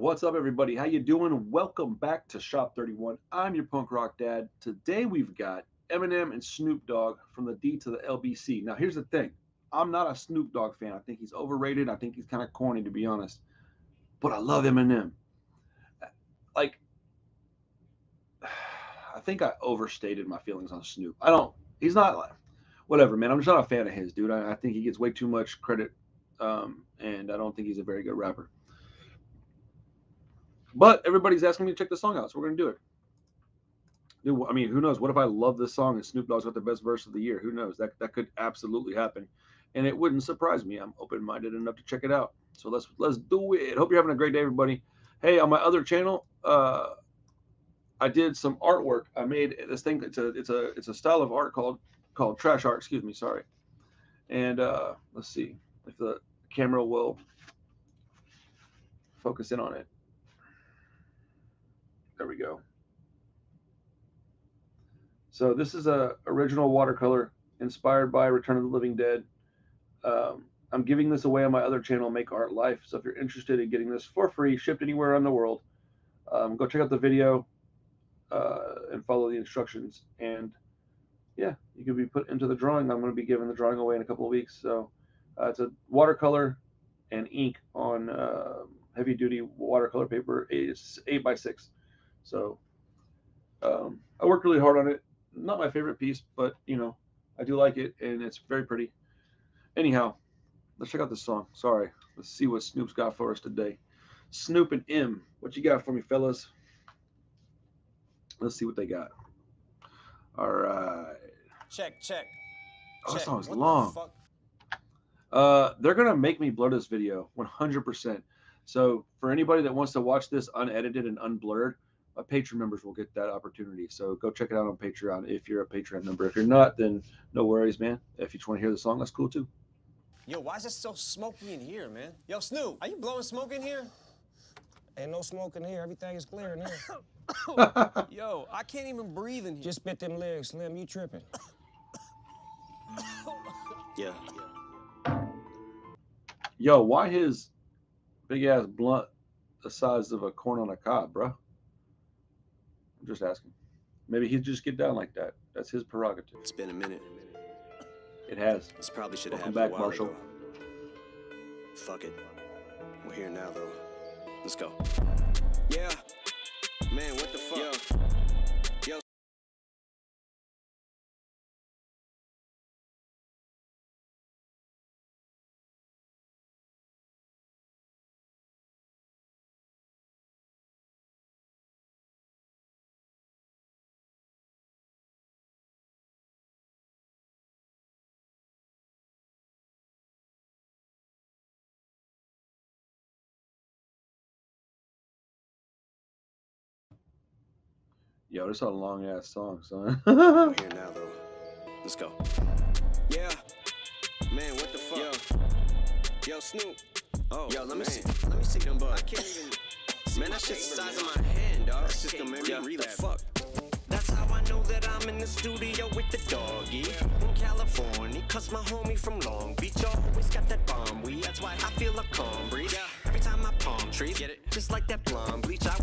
What's up, everybody? How you doing? Welcome back to Shop 31. I'm your punk rock dad. Today we've got Eminem and Snoop Dogg from the D to the LBC. Now, here's the thing: I'm not a Snoop Dogg fan. I think he's overrated. I think he's kind of corny, to be honest. But I love Eminem. Like, I think I overstated my feelings on Snoop. I don't. He's not like whatever, man. I'm just not a fan of his, dude. I, I think he gets way too much credit, um, and I don't think he's a very good rapper. But everybody's asking me to check the song out, so we're gonna do it. Dude, I mean, who knows? What if I love this song and Snoop Dogg's got the best verse of the year? Who knows? That that could absolutely happen, and it wouldn't surprise me. I'm open-minded enough to check it out. So let's let's do it. Hope you're having a great day, everybody. Hey, on my other channel, uh, I did some artwork. I made this thing. It's a it's a it's a style of art called called trash art. Excuse me, sorry. And uh, let's see if the camera will focus in on it. There we go. So this is a original watercolor inspired by Return of the Living Dead. Um, I'm giving this away on my other channel, Make Art Life. So if you're interested in getting this for free, shipped anywhere in the world, um, go check out the video uh, and follow the instructions. And yeah, you can be put into the drawing. I'm going to be giving the drawing away in a couple of weeks. So uh, it's a watercolor and ink on uh, heavy duty watercolor paper, is eight by six. So um, I worked really hard on it. Not my favorite piece, but you know, I do like it and it's very pretty. Anyhow, let's check out this song. Sorry. Let's see what Snoop's got for us today. Snoop and M, what you got for me, fellas? Let's see what they got. All right. Check, check. Oh, that check. song's What long. fuck? Uh, they're gonna make me blur this video 100%. So for anybody that wants to watch this unedited and unblurred, uh, Patreon members will get that opportunity. So go check it out on Patreon if you're a Patreon member. If you're not, then no worries, man. If you just want to hear the song, that's cool too. Yo, why is it so smoky in here, man? Yo, Snoop, are you blowing smoke in here? Ain't no smoke in here. Everything is clear in here. Yo, I can't even breathe in here. Just spit them legs, Slim. You tripping. yeah. Yo, why his big ass blunt the size of a corn on a cob, bro? I'm just asking. Maybe he'd just get down like that. That's his prerogative. It's been a minute. It has. This probably should have happened back, a while Marshall. ago. Fuck it. We're here now, though. Let's go. Yeah. Man, what the fuck? Yo. Yo, this is a long ass song, son. We're here now, though. Let's go. Yeah. Man, what the fuck? Yo. Yo, Snoop. Oh, yo, let me see. Let me see them bugs. I can't even. Man, that's just the size of my hand, dog. That's just gonna make me read the fuck. That's how I know that I'm in the studio with the doggy in California. Cause my homie from Long Beach always got that bomb weed. That's why I feel a calm breeze. Every time I palm trees, get it? Just like that blonde bleach. I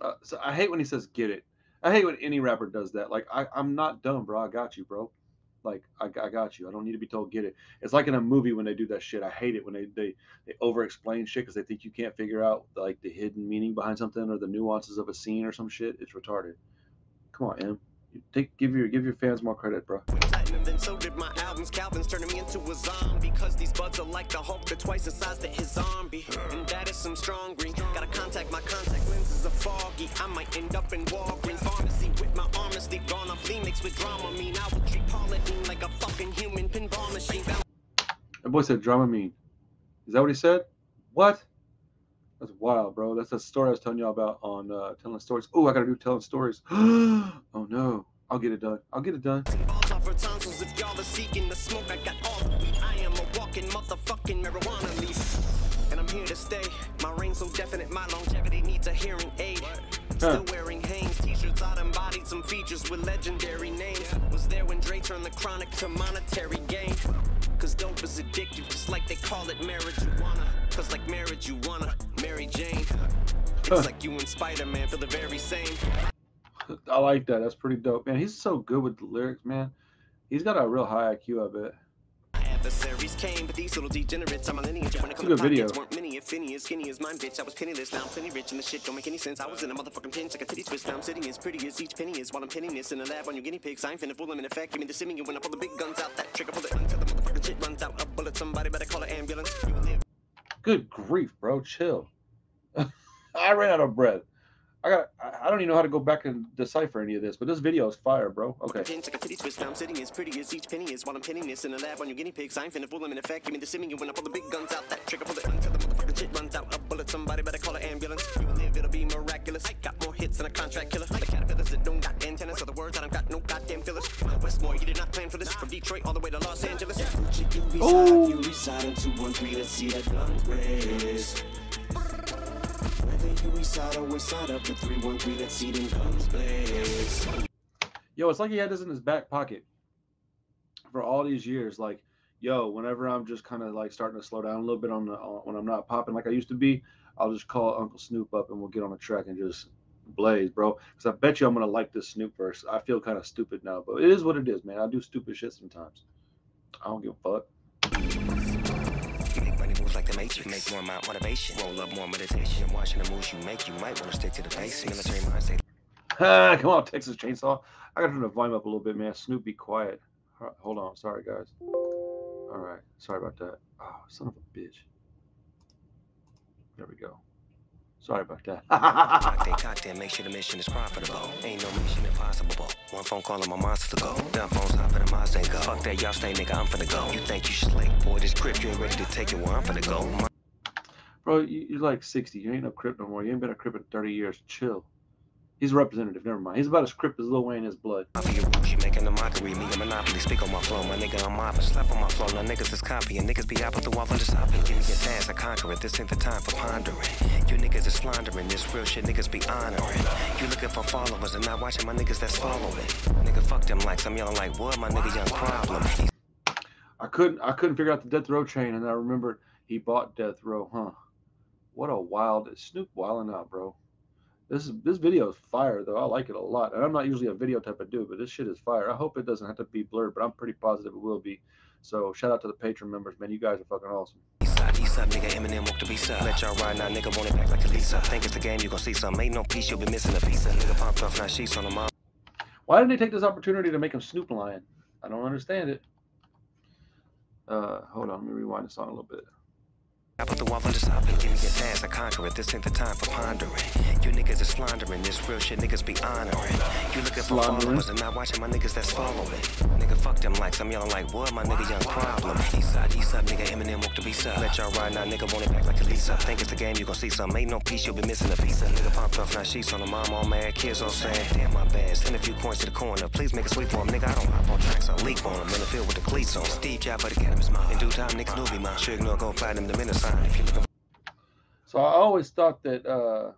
Uh, so I hate when he says "get it." I hate when any rapper does that. Like I, I'm not dumb, bro. I got you, bro. Like I, I got you. I don't need to be told "get it." It's like in a movie when they do that shit. I hate it when they they, they over explain shit because they think you can't figure out like the hidden meaning behind something or the nuances of a scene or some shit. It's retarded. Come on, M. Take give your give your fans more credit, bro. Platinum, then so did my albums. Calvin's turning me into a zombie. Cause these buds are like the Hulk, they're twice the size that his zombie. And that is some strong green. Gotta contact my contact lenses are foggy. I might end up in Walgreens pharmacy with my arm asleep. Gone off mixed with drama. Mean I would treat Pauline like a fucking human pinball machine. That boy said Dramamine. Is that what he said? What? That's wild, bro. That's the story I was telling y'all about on uh, telling stories. Oh, I gotta do telling stories. oh no, I'll get it done. I'll get it done. Balls off her tonsils if y'all are seeking the smoke. I got all the weed. I am a walking motherfucking marijuana leaf. And I'm here to stay. My reign so definite, my longevity needs a hearing aid. Still wearing Hanes t-shirts, I embodied some features with legendary names. Was there when Dre turned the chronic to monetary gain. Cause dope is addictive, just like they call it marijuana. Cause like marriage, you wanna Mary Jane. It's like you and Spider-Man feel the very same. I like that. That's pretty dope, man. He's so good with the lyrics, man. He's got a real high IQ, I bet. Adversaries came, but these little degenerates, I'm a lineage. When it comes to video. pockets, weren't many, if any, as skinny as mine, bitch. I was penniless, now I'm plenty rich, and the shit don't make any sense. I was in a motherfucking pinch, like a titty twist. Now I'm sitting as pretty as each penny is, while I'm pinning this in the lab on your guinea pigs. I ain't finna fool them in effect. Give me the simian when I pull the big guns out. That trigger, pull it until the motherfucking shit runs out. A bullet, somebody better call an ambulance. You will live. Good grief, bro. Chill. I ran out of breath. I got. I I don't even know how to go back and decipher any of this, but this video is fire, bro. Okay. Pinch like a titty twist. Now I'm sitting as pretty as each penny is, while I'm pinning this in the lab on your guinea pigs. I ain't finna fool them in effect. Give me the simian when I pull the big guns out. That trigger, pull it until the motherfucking shit runs out. A bullet, somebody better call an ambulance. You live, it'll be miraculous. I got more hits than a contract killer. The caterpillars that don't got antennas. Other words, I don't got no goddamn fillers. Westmore, you did not plan for this. From Detroit all the way to Los Angeles. Oh. You reside in 213, let's see that gun raise. Whether you reside or inside of the 313, let's see them guns blaze. Yo, it's like he had this in his back pocket for all these years. Like, yo, whenever I'm just kind of like starting to slow down a little bit on the on, when I'm not popping like I used to be, I'll just call Uncle Snoop up and we'll get on a track and just blaze, bro. Because I bet you I'm gonna like this Snoop verse. I feel kind of stupid now, but it is what it is, man. I do stupid shit sometimes. I don't give a fuck. Like the Matrix. Make more amount motivation. Roll up more meditation. Watching the moves you make, you might want to stick to the base. Military mindset. Ah, Come on, Texas Chainsaw. I gotta turn the volume up a little bit, man. Snoop, be quiet. Right, Hold on. Sorry, guys. All right. Sorry about that. Oh, son of a bitch. There we go. Sorry about that. Cocktail, cocktail, make sure the mission is profitable. Ain't no mission impossible. One phone call and my monster to go. Dumb phones hop in Mazda go. Fuck that, y'all stay, nigga, I'm finna go. You think you slick? Boy, this grip, you ain't ready to take it where I'm finna go. My Bro, you, you're like 60. You ain't no crip no more. You ain't been a crip in 30 years. Chill. He's a representative. Never mind. He's about as crip as Lil Wayne is blood. Mafia roots, you making a mockery. Me a monopoly. Speak on my flow, my nigga, I'm mopping. Slap on my flow, now niggas is copying. Niggas be out with the wall the stopping. Give me a task, I conquer it. This ain't the time for pondering. You niggas is slandering. This real shit niggas be honoring. You looking for followers and not watching my niggas that's following. Nigga, fuck them likes. I'm yelling like, what? My nigga, young problem. I couldn't I couldn't figure out the Death Row chain, and I remembered he bought Death Row, huh? What a wild Snoop wilding out, bro. This is this video is fire though. I like it a lot. And I'm not usually a video type of dude, but this shit is fire. I hope it doesn't have to be blurred, but I'm pretty positive it will be. So shout out to the Patreon members, man. You guys are fucking awesome. Eastside, Eastside, nigga, Eminem walk the beast up. Let y'all ride now, nigga, want it back like a Lisa. Think it's the game, you gon' see some. Ain't no piece, you'll be missing a piece. Nigga popped off, now sheets on the mom. Why didn't they take this opportunity to make him Snoop Lion? I don't understand it. Uh, hold on, let me rewind the song a little bit. I put the wall on the top and give me a task, I conquer it. This ain't the time for pondering. You niggas is slandering, this real shit niggas be honoring. You looking for Slandering? followers and not watching my niggas that's following. Nigga, fuck them likes, I'm yelling like, what? My nigga, young problem. Eastside, Eastside, nigga, Eminem walk the beast up. Let y'all ride now, nigga, want it back like a Lisa. Think it's the game, you gon' see some. Ain't no piece, you'll be missing a piece. Nigga popped off, now sheets on the mom, all mad. Kids all saying, damn, my bad. Send a few coins to the corner. Please make a sweep for him, nigga. I don't hop on tracks, I leap on him. In the field with the cleats on. Steve Jobs, but the cannabis mine. In due time, niggas knew me, mine. Sure ignore, go platinum, the minute sign. If you looking So I always thought that uh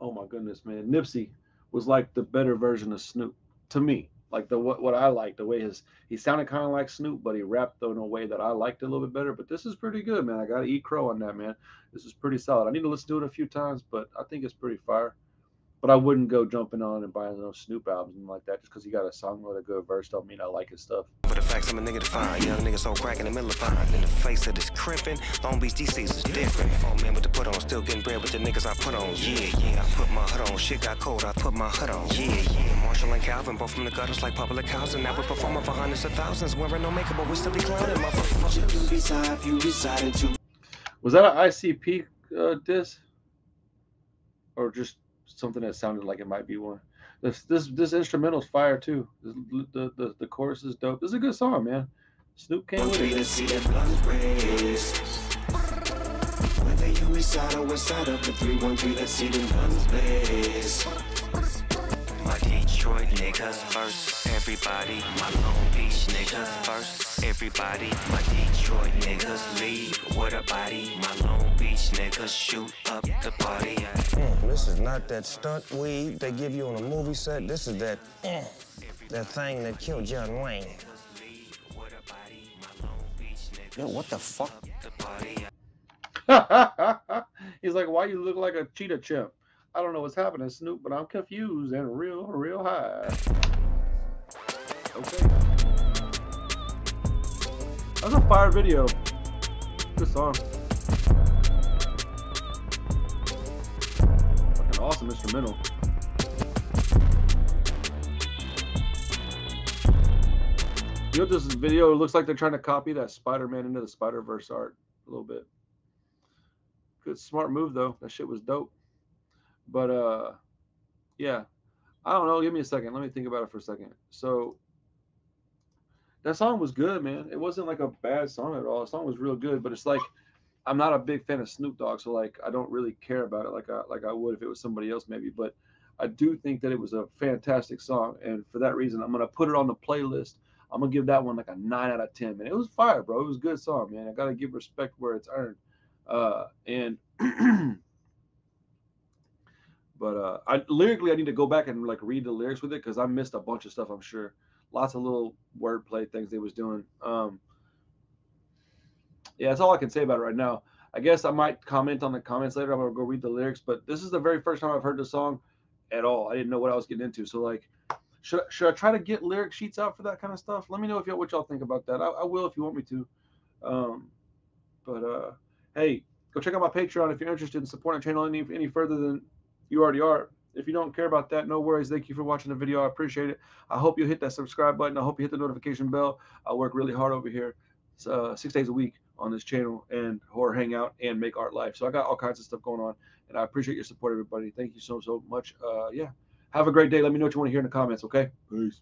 oh my goodness, man, Nipsey was like the better version of Snoop to me. Like the what what I like, the way his he sounded kind of like Snoop, but he rapped in a way that I liked a little bit better. But this is pretty good, man. I gotta eat crow on that, man. This is pretty solid. I need to listen to it a few times, but I think it's pretty fire. But I wouldn't go jumping on and buying those Snoop albums and like that just because he got a song with a good verse don't mean I like his stuff. For the facts, I'm a nigga to find. Young nigga so crack in the middle of fine. In the face of this crimping, Long Beach DCs is different. Phone man with the put on, still getting bread with the niggas I put on. Yeah, yeah, I put my hood on. Shit got cold, I put my hood on. Yeah, yeah. Marshall and Calvin, both from the gutters like public housing. Now we're performing for hundreds of thousands. Wearing no makeup, but we still be clowning, motherfuckers. You reside, you reside in two Was that an ICP uh, diss, or just something that sounded like it might be one? This this this instrumental's fire too. This, the, the the chorus is dope. This is a good song, man. Snoop came with it. Whether you reside or inside of the 313, let's see them guns blaze. My Detroit niggas first, everybody. My Long everybody. My Detroit niggas leave with a body. My Long Beach niggas shoot up the party. Mm, this is not that stunt weed they give you on a movie set. This is that, mm, that thing that killed John Wayne. Yo, what the fuck? He's like, why you look like a cheetah chimp? I don't know what's happening, Snoop, but I'm confused and real, real high. Okay. That's a fire video. Good song. Fucking awesome instrumental. You know, this video looks like they're trying to copy that Spider-Man into the Spider-Verse art a little bit. Good, smart move though. That shit was dope. But uh, yeah, I don't know. Give me a second. Let me think about it for a second. So that song was good, man. It wasn't like a bad song at all. The song was real good, but it's like I'm not a big fan of Snoop Dogg, so like I don't really care about it like I like I would if it was somebody else maybe. But I do think that it was a fantastic song, and for that reason, I'm gonna put it on the playlist. I'm gonna give that one like a nine out of ten, man. It was fire, bro. It was a good song, man. I gotta give respect where it's earned. Uh, and but uh, I lyrically, I need to go back and like read the lyrics with it because I missed a bunch of stuff. I'm sure, lots of little wordplay things they was doing. Um, yeah, that's all I can say about it right now. I guess I might comment on the comments later. I'm gonna go read the lyrics, but this is the very first time I've heard the song at all. I didn't know what I was getting into. So like, should should I try to get lyric sheets out for that kind of stuff? Let me know if y'all what y'all think about that. I, I will if you want me to. Um, but uh, hey, go check out my Patreon if you're interested in supporting the channel any any further than you already are. If you don't care about that, no worries. Thank you for watching the video. I appreciate it. I hope you hit that subscribe button. I hope you hit the notification bell. I work really hard over here, uh, six days a week on this channel and horror hangout and make art life. So I got all kinds of stuff going on, and I appreciate your support, everybody. Thank you so so much. Uh, yeah, have a great day. Let me know what you want to hear in the comments. Okay, peace.